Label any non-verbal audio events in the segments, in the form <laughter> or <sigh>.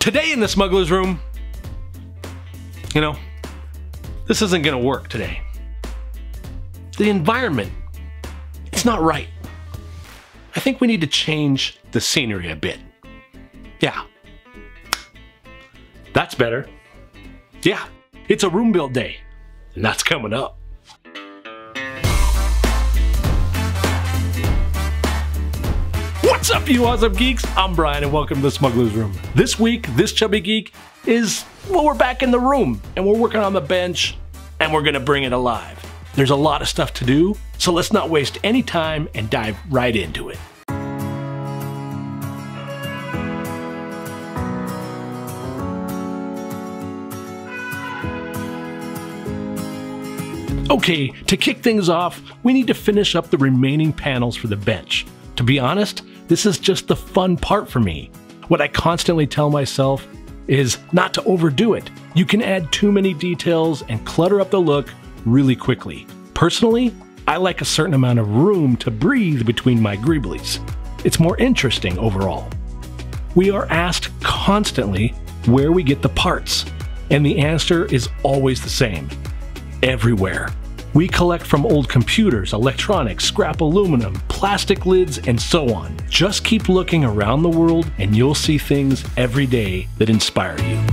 Today in the smuggler's room, you know, this isn't gonna work today. The environment, it's not right. I think we need to change the scenery a bit. Yeah. That's better. Yeah, it's a room build day, and that's coming up. What's up, you awesome geeks? I'm Brian, and welcome to the Smuggler's Room. This week, this chubby geek is, well, we're back in the room, and we're working on the bench, and we're gonna bring it alive. There's a lot of stuff to do, so let's not waste any time and dive right into it. Okay, to kick things off, we need to finish up the remaining panels for the bench. To be honest, this is just the fun part for me. What I constantly tell myself is not to overdo it. You can add too many details and clutter up the look really quickly. Personally, I like a certain amount of room to breathe between my greeblies. It's more interesting overall. We are asked constantly where we get the parts, and the answer is always the same everywhere. We collect from old computers, electronics, scrap aluminum, plastic lids, and so on. Just keep looking around the world and you'll see things every day that inspire you.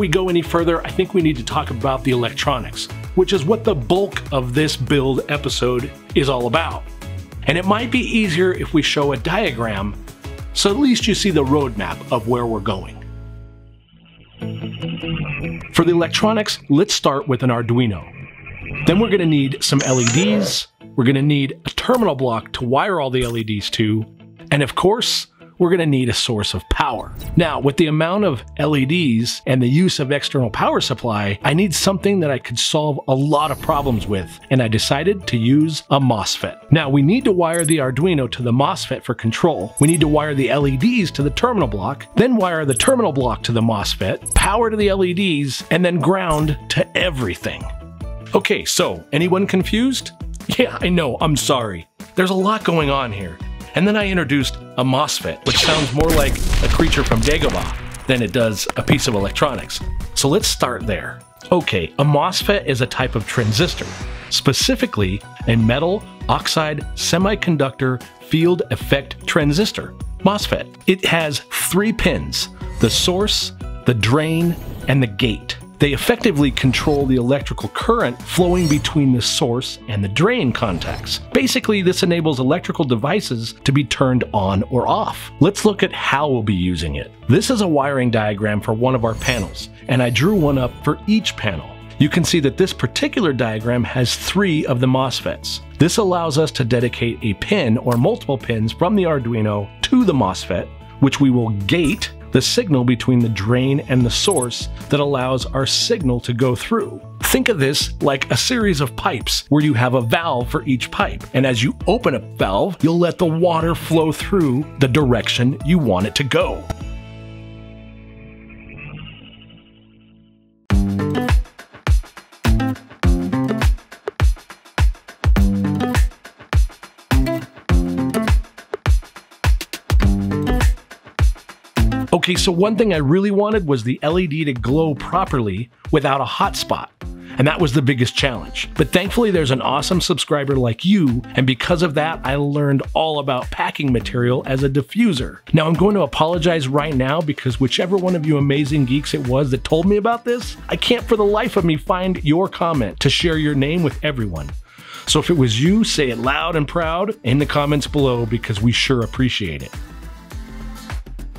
We go any further, I think we need to talk about the electronics, which is what the bulk of this build episode is all about. And it might be easier if we show a diagram, so at least you see the roadmap of where we're going. For the electronics, let's start with an Arduino. Then we're going to need some LEDs, we're going to need a terminal block to wire all the LEDs to, and of course, we're going to need a source of power. Now, with the amount of LEDs and the use of external power supply, I need something that I could solve a lot of problems with, and I decided to use a MOSFET. Now, we need to wire the Arduino to the MOSFET for control. We need to wire the LEDs to the terminal block, then wire the terminal block to the MOSFET, power to the LEDs, and then ground to everything. Okay, so anyone confused? <laughs> Yeah, I know, I'm sorry. There's a lot going on here. And then I introduced a MOSFET, which sounds more like a creature from Dagobah than it does a piece of electronics. So let's start there. Okay, a MOSFET is a type of transistor, specifically a metal oxide semiconductor field effect transistor, MOSFET. It has three pins, the source, the drain, and the gate. They effectively control the electrical current flowing between the source and the drain contacts. Basically, this enables electrical devices to be turned on or off. Let's look at how we'll be using it. This is a wiring diagram for one of our panels, and I drew one up for each panel. You can see that this particular diagram has three of the MOSFETs. This allows us to dedicate a pin or multiple pins from the Arduino to the MOSFET, which we will gate the signal between the drain and the source that allows our signal to go through. Think of this like a series of pipes where you have a valve for each pipe, and as you open a valve, you'll let the water flow through the direction you want it to go. Okay, so one thing I really wanted was the LED to glow properly without a hotspot. And that was the biggest challenge. But thankfully, there's an awesome subscriber like you, and because of that, I learned all about packing material as a diffuser. Now, I'm going to apologize right now because whichever one of you amazing geeks it was that told me about this, I can't for the life of me find your comment to share your name with everyone. So if it was you, say it loud and proud in the comments below because we sure appreciate it.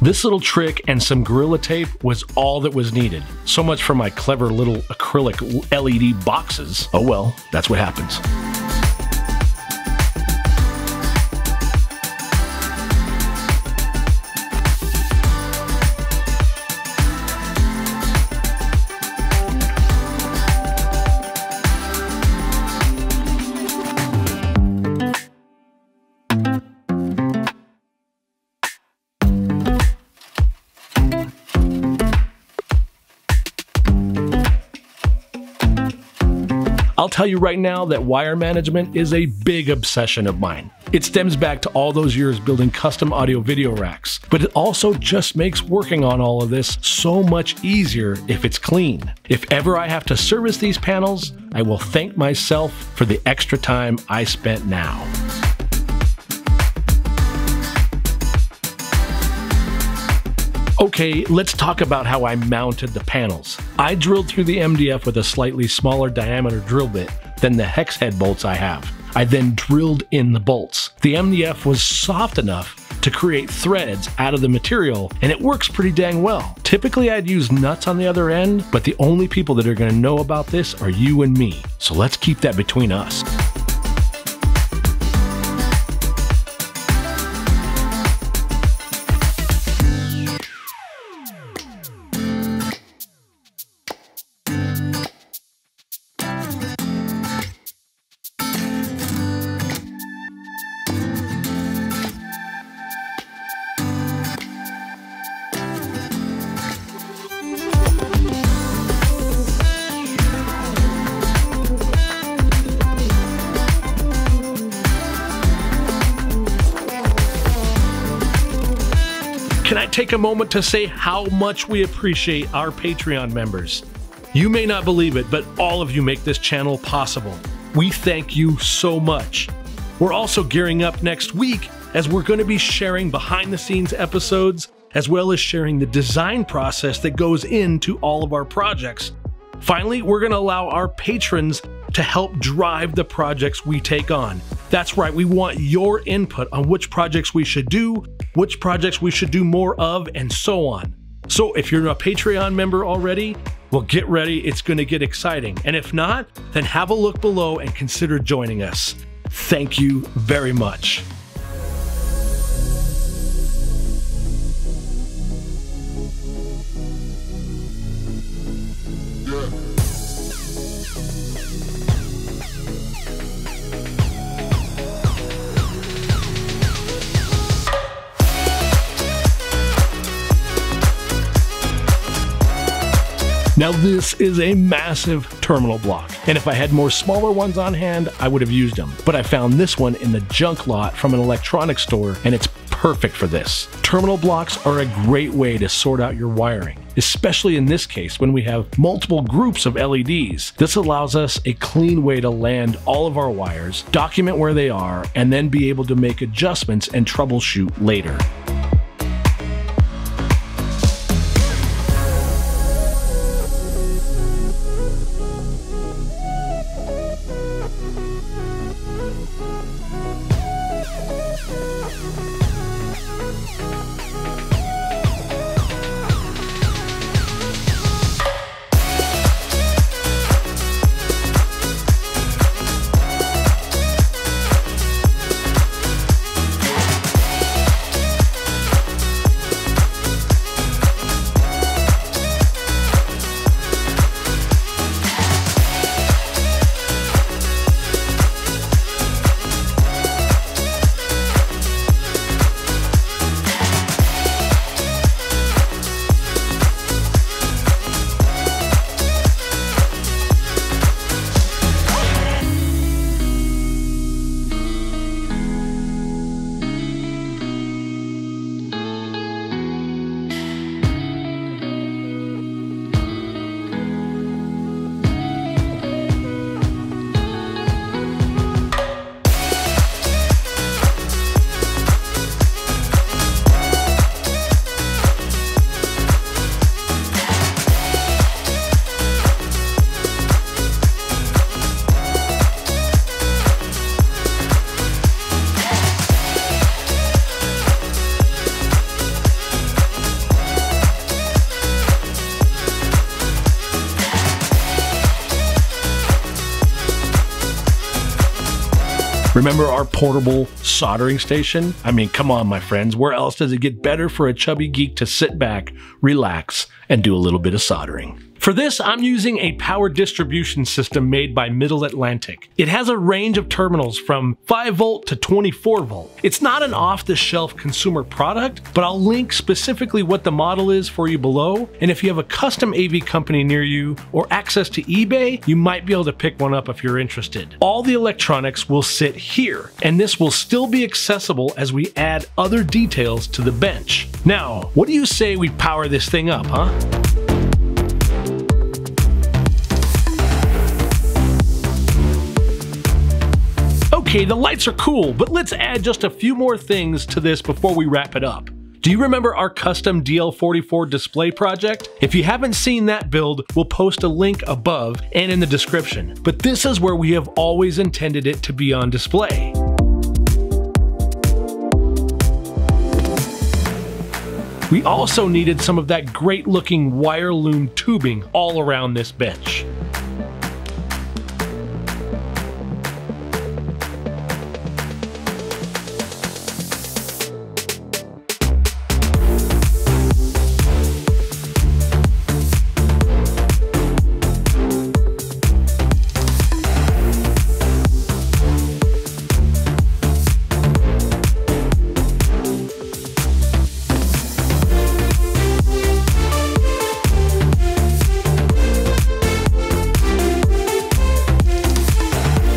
This little trick and some Gorilla Tape was all that was needed. So much for my clever little acrylic LED boxes. Oh well, that's what happens. Tell you right now that wire management is a big obsession of mine. It stems back to all those years building custom audio video racks, but it also just makes working on all of this so much easier if it's clean. If ever I have to service these panels, I will thank myself for the extra time I spent now. Okay, let's talk about how I mounted the panels. I drilled through the MDF with a slightly smaller diameter drill bit than the hex head bolts I have. I then drilled in the bolts. The MDF was soft enough to create threads out of the material, and it works pretty dang well. Typically, I'd use nuts on the other end, but the only people that are going to know about this are you and me, so let's keep that between us. Can I take a moment to say how much we appreciate our Patreon members? You may not believe it, but all of you make this channel possible. We thank you so much. We're also gearing up next week as we're going to be sharing behind the scenes episodes as well as sharing the design process that goes into all of our projects. Finally, we're going to allow our patrons to help drive the projects we take on. That's right, we want your input on which projects we should do, which projects we should do more of, and so on. So if you're a Patreon member already, well, get ready, it's going to get exciting. And if not, then have a look below and consider joining us. Thank you very much. Now this is a massive terminal block, and if I had more smaller ones on hand, I would have used them. But I found this one in the junk lot from an electronics store, and it's perfect for this. Terminal blocks are a great way to sort out your wiring, especially in this case when we have multiple groups of LEDs. This allows us a clean way to land all of our wires, document where they are, and then be able to make adjustments and troubleshoot later. Remember our portable soldering station? I mean, come on, my friends. Where else does it get better for a chubby geek to sit back, relax, and do a little bit of soldering? For this, I'm using a power distribution system made by Middle Atlantic. It has a range of terminals from 5 volt to 24 volt. It's not an off-the-shelf consumer product, but I'll link specifically what the model is for you below, and if you have a custom AV company near you or access to eBay, you might be able to pick one up if you're interested. All the electronics will sit here, and this will still be accessible as we add other details to the bench. Now, what do you say we power this thing up, huh? Okay, the lights are cool, but let's add just a few more things to this before we wrap it up. Do you remember our custom DL44 display project? If you haven't seen that build, we'll post a link above and in the description. But this is where we have always intended it to be on display. We also needed some of that great looking wire loom tubing all around this bench.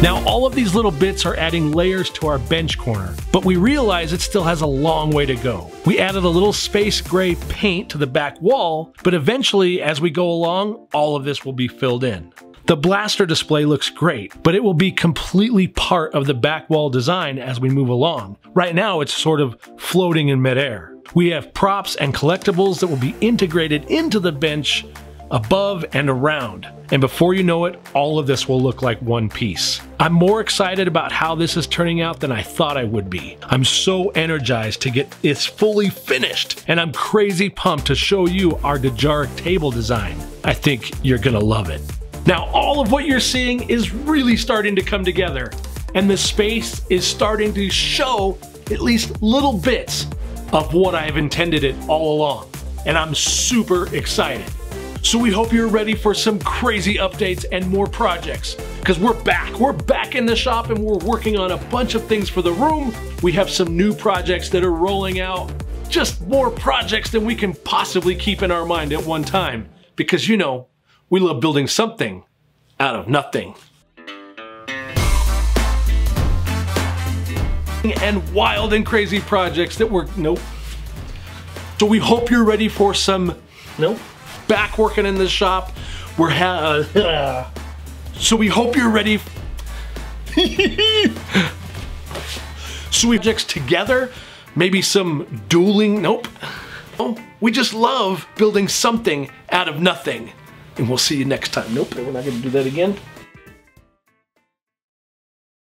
Now, all of these little bits are adding layers to our bench corner, but we realize it still has a long way to go. We added a little space gray paint to the back wall, but eventually, as we go along, all of this will be filled in. The blaster display looks great, but it will be completely part of the back wall design as we move along. Right now, it's sort of floating in midair. We have props and collectibles that will be integrated into the bench above and around. And before you know it, all of this will look like one piece. I'm more excited about how this is turning out than I thought I would be. I'm so energized to get this fully finished, and I'm crazy pumped to show you our Dejarik table design. I think you're gonna love it. Now, all of what you're seeing is really starting to come together, and the space is starting to show at least little bits of what I've intended it all along. And I'm super excited. So we hope you're ready for some crazy updates and more projects. Because we're back. We're back in the shop and we're working on a bunch of things for the room. We have some new projects that are rolling out. Just more projects than we can possibly keep in our mind at one time. Because you know, we love building something out of nothing. And wild and crazy projects that were, nope. So we hope you're ready for some, nope back working in the shop. We're ha uh, <laughs> so we hope you're ready. <laughs> so we projects together, maybe some dueling. Nope. Oh, we just love building something out of nothing. And we'll see you next time. Nope, we're not gonna do that again.